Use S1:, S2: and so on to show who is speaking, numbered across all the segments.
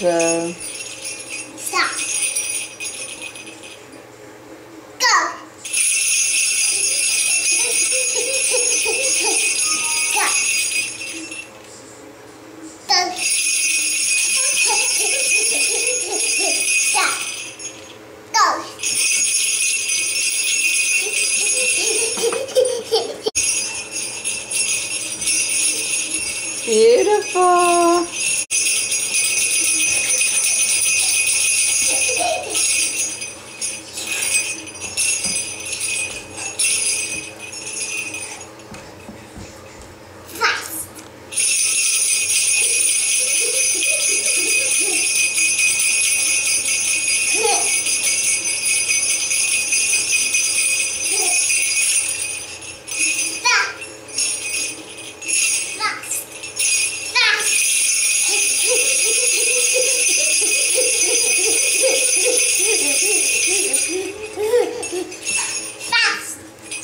S1: Slow.
S2: Stop. Go. Go. Go. Go.
S1: Beautiful.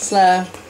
S1: slur.